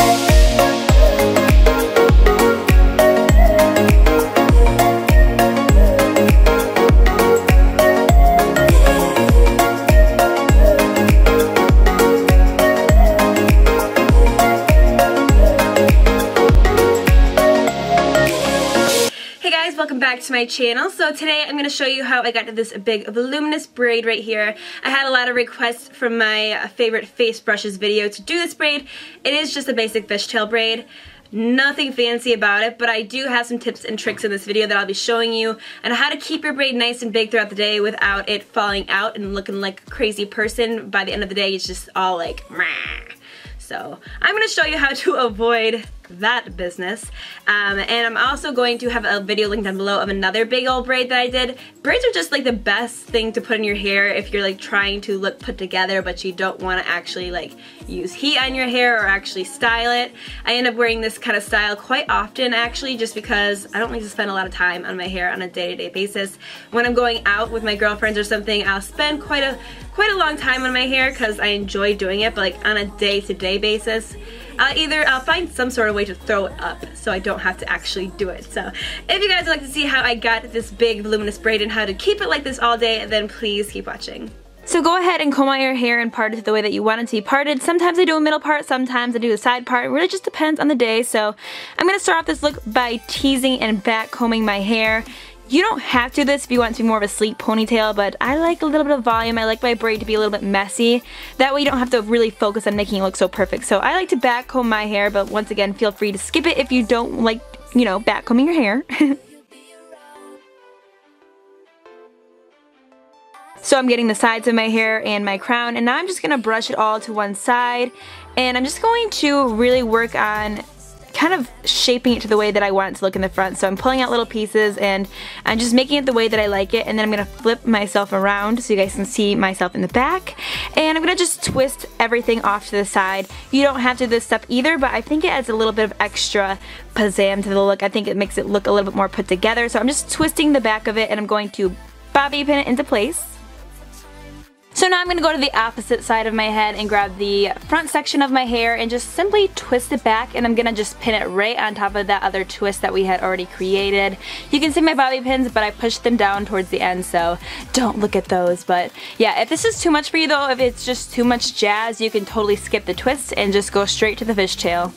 welcome back to my channel. So today I'm going to show you how I got to this big voluminous braid right here. I had a lot of requests from my uh, favorite face brushes video to do this braid. It is just a basic fishtail braid. Nothing fancy about it, but I do have some tips and tricks in this video that I'll be showing you on how to keep your braid nice and big throughout the day without it falling out and looking like a crazy person. By the end of the day, it's just all like. So I'm going to show you how to avoid that business. Um, and I'm also going to have a video linked down below of another big old braid that I did. Braids are just like the best thing to put in your hair if you're like trying to look put together but you don't want to actually like use heat on your hair or actually style it. I end up wearing this kind of style quite often actually just because I don't like to spend a lot of time on my hair on a day-to-day -day basis. When I'm going out with my girlfriends or something, I'll spend quite a quite a long time on my hair because I enjoy doing it, but like on a day-to-day -day basis, Either I'll find some sort of way to throw it up so I don't have to actually do it. So if you guys would like to see how I got this big voluminous braid and how to keep it like this all day, then please keep watching. So go ahead and comb out your hair and part it the way that you want it to be parted. Sometimes I do a middle part, sometimes I do a side part. It really just depends on the day. So I'm going to start off this look by teasing and back combing my hair. You don't have to do this if you want to be more of a sleek ponytail, but I like a little bit of volume. I like my braid to be a little bit messy. That way you don't have to really focus on making it look so perfect. So I like to back comb my hair, but once again, feel free to skip it if you don't like, you know, back combing your hair. So I'm getting the sides of my hair and my crown and now I'm just going to brush it all to one side and I'm just going to really work on kind of shaping it to the way that I want it to look in the front. So I'm pulling out little pieces and I'm just making it the way that I like it and then I'm to flip myself around so you guys can see myself in the back. And I'm to just twist everything off to the side. You don't have to do this step either, but I think it adds a little bit of extra pizzazz to the look. I think it makes it look a little bit more put together. So I'm just twisting the back of it and I'm going to bobby pin it into place. So now I'm going to go to the opposite side of my head and grab the front section of my hair and just simply twist it back and I'm going to just pin it right on top of that other twist that we had already created. You can see my bobby pins but I pushed them down towards the end so don't look at those but yeah if this is too much for you though if it's just too much jazz you can totally skip the twist and just go straight to the fishtail.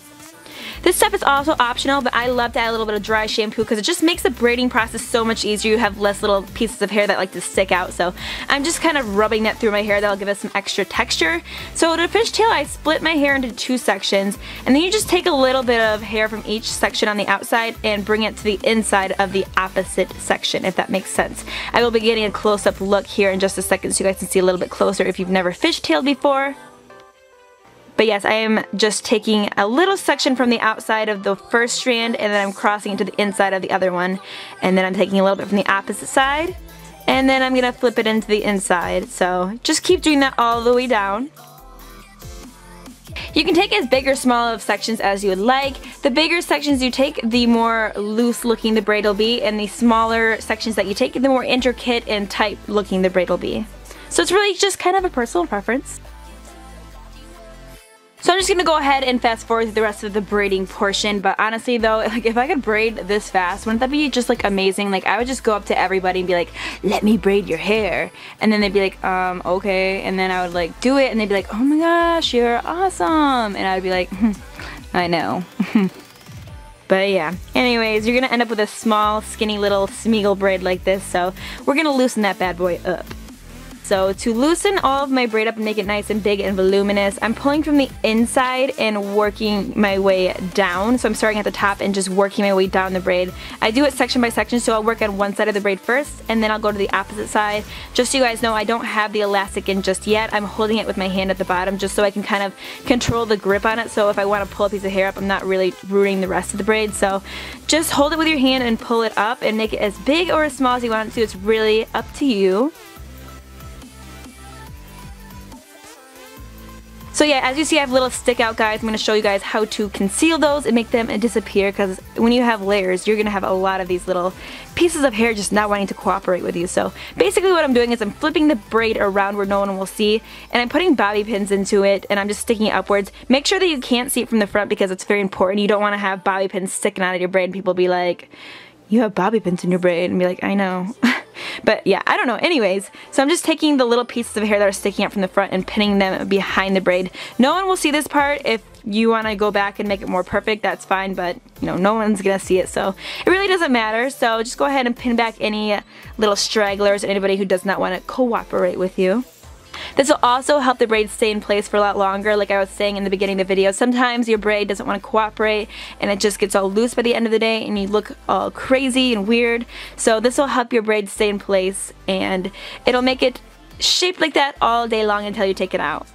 This step is also optional, but I love to add a little bit of dry shampoo because it just makes the braiding process so much easier. You have less little pieces of hair that like to stick out. So I'm just kind of rubbing that through my hair. That'll give us some extra texture. So to fishtail, I split my hair into two sections. And then you just take a little bit of hair from each section on the outside and bring it to the inside of the opposite section, if that makes sense. I will be getting a close-up look here in just a second so you guys can see a little bit closer if you've never fishtailed before. But yes, I am just taking a little section from the outside of the first strand and then I'm crossing into the inside of the other one. And then I'm taking a little bit from the opposite side. And then I'm to flip it into the inside. So just keep doing that all the way down. You can take as big or small of sections as you would like. The bigger sections you take, the more loose looking the braid will be, and the smaller sections that you take, the more intricate and tight looking the braid will be. So it's really just kind of a personal preference. So I'm just to go ahead and fast forward through the rest of the braiding portion. But honestly though, like if I could braid this fast, wouldn't that be just like amazing? Like I would just go up to everybody and be like, let me braid your hair. And then they'd be like, um, okay. And then I would like do it and they'd be like, oh my gosh, you're awesome. And I'd be like, hmm, I know. But yeah, anyways, you're to end up with a small, skinny little Smeagol braid like this, so we're to loosen that bad boy up. So to loosen all of my braid up and make it nice and big and voluminous, I'm pulling from the inside and working my way down. So I'm starting at the top and just working my way down the braid. I do it section by section, so I'll work on one side of the braid first, and then I'll go to the opposite side. Just so you guys know, I don't have the elastic in just yet. I'm holding it with my hand at the bottom just so I can kind of control the grip on it. So if I want to pull a piece of hair up, I'm not really rooting the rest of the braid. So just hold it with your hand and pull it up and make it as big or as small as you want it to. It's really up to you. So yeah, as you see I have little stick out guys. I'm going to show you guys how to conceal those and make them disappear because when you have layers you're going to have a lot of these little pieces of hair just not wanting to cooperate with you. So basically what I'm doing is I'm flipping the braid around where no one will see and I'm putting bobby pins into it and I'm just sticking it upwards. Make sure that you can't see it from the front because it's very important. You don't want to have bobby pins sticking out of your braid and people be like, you have bobby pins in your braid and be like, I know. But yeah, I don't know. Anyways, so I'm just taking the little pieces of hair that are sticking out from the front and pinning them behind the braid. No one will see this part. If you want to go back and make it more perfect, that's fine, but you know, no one's going to see it, so it really doesn't matter. So just go ahead and pin back any little stragglers, anybody who does not want to cooperate with you. This will also help the braid stay in place for a lot longer like I was saying in the beginning of the video. Sometimes your braid doesn't want to cooperate and it just gets all loose by the end of the day and you look all crazy and weird. So this will help your braid stay in place and it'll make it shaped like that all day long until you take it out.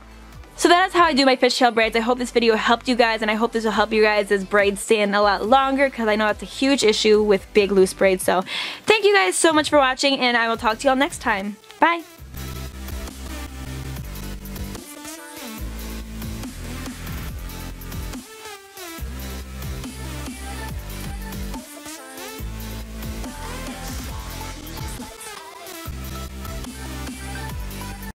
So that is how I do my fishtail braids. I hope this video helped you guys and I hope this will help you guys as braids stay in a lot longer because I know it's a huge issue with big loose braids. So thank you guys so much for watching and I will talk to you all next time. Bye!